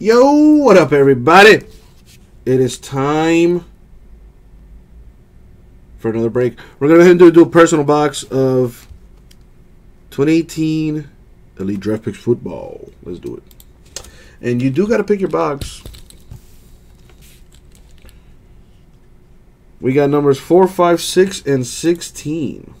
Yo, what up, everybody? It is time for another break. We're going to go ahead and do a personal box of 2018 Elite Draft Picks Football. Let's do it. And you do got to pick your box. We got numbers 4, 5, 6, and 16.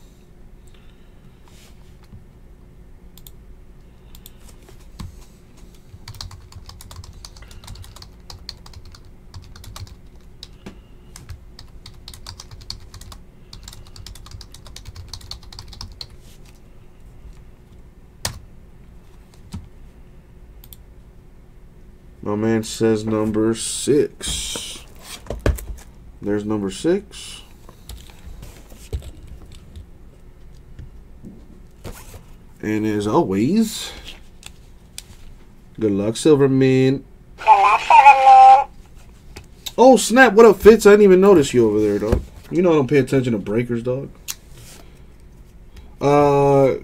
My man says number six. There's number six. And as always, good luck, Silverman. Good luck, Silverman. Oh, snap. What up, Fitz? I didn't even notice you over there, dog. You know I don't pay attention to breakers, dog. Uh,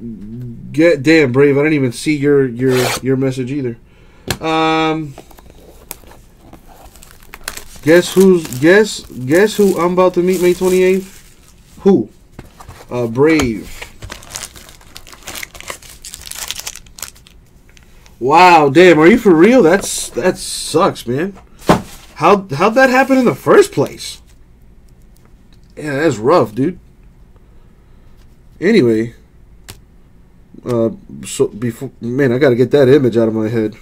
get damn brave. I didn't even see your your your message either. Um, guess who's guess guess who I'm about to meet May 28th? Who? Uh, Brave. Wow, damn, are you for real? That's that sucks, man. How how'd that happen in the first place? Yeah, that's rough, dude. Anyway, uh, so before man, I gotta get that image out of my head.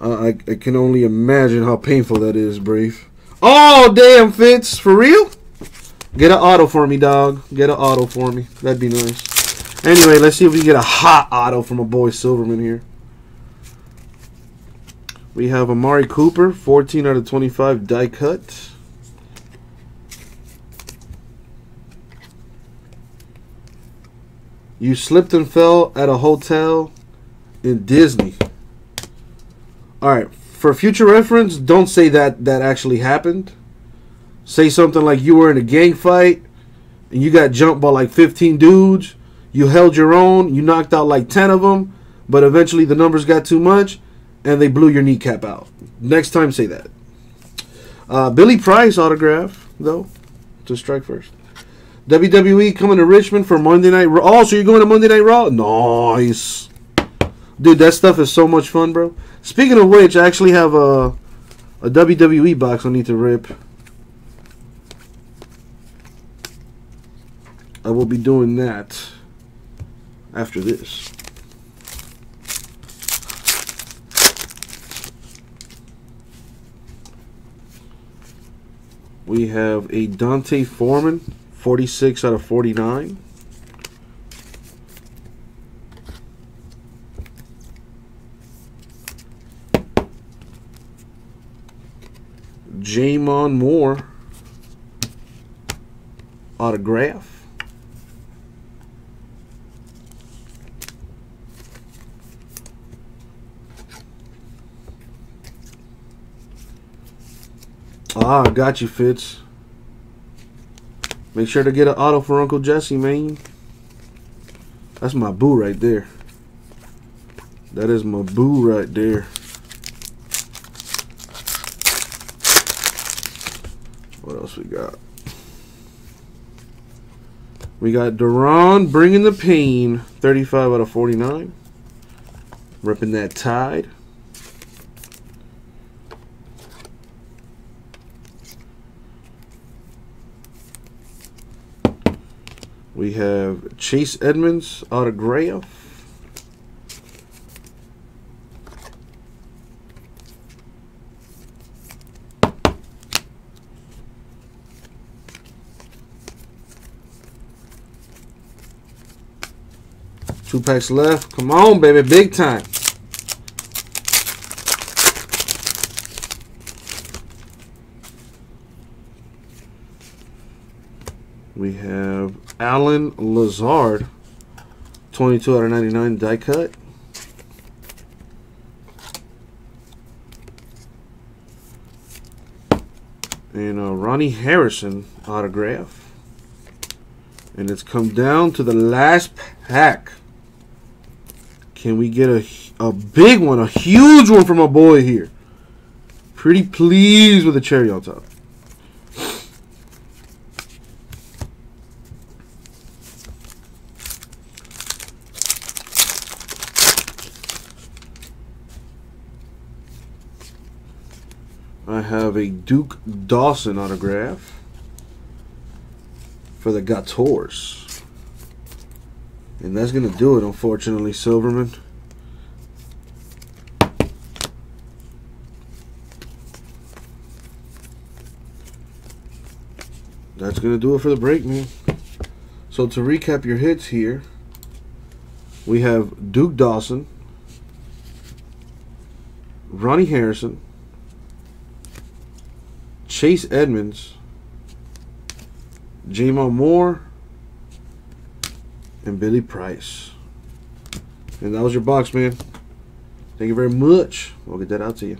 Uh, I I can only imagine how painful that is, Brave. Oh damn, Fitz, for real? Get an auto for me, dog. Get an auto for me. That'd be nice. Anyway, let's see if we can get a hot auto from a boy Silverman here. We have Amari Cooper, 14 out of 25 die cut. You slipped and fell at a hotel in Disney. All right, for future reference, don't say that that actually happened. Say something like you were in a gang fight and you got jumped by like 15 dudes. You held your own, you knocked out like 10 of them, but eventually the numbers got too much and they blew your kneecap out. Next time, say that. Uh, Billy Price autograph, though, to strike first. WWE coming to Richmond for Monday Night Raw. Oh, so you're going to Monday Night Raw? Nice. Dude, that stuff is so much fun, bro. Speaking of which, I actually have a, a WWE box I need to rip. I will be doing that after this. We have a D'Onta Foreman, 46 out of 49. J'Mon Moore, autograph. Ah, got you, Fitz. Make sure to get an auto for Uncle Jesse, man. That's my boo right there. That is my boo right there. What else we got? We got Duron bringing the pain. 35 out of 49. Ripping that tide. We have Chase Edmonds autograph. Two packs left. Come on, baby. Big time. We have Allen Lazard, 22 out of 99 die cut. And uh, Ronnie Harrison autograph. And it's come down to the last pack. Can we get a A big one, a huge one from a boy here. Pretty pleased with the cherry on top. I have a Duke Dawson autograph for the Gators. And that's going to do it, unfortunately, Silverman. That's going to do it for the break, man. So to recap your hits here, we have Duke Dawson, Ronnie Harrison, Chase Edmonds, J'Mon Moore, and Billy Price. And that was your box, man. Thank you very much. We'll get that out to you.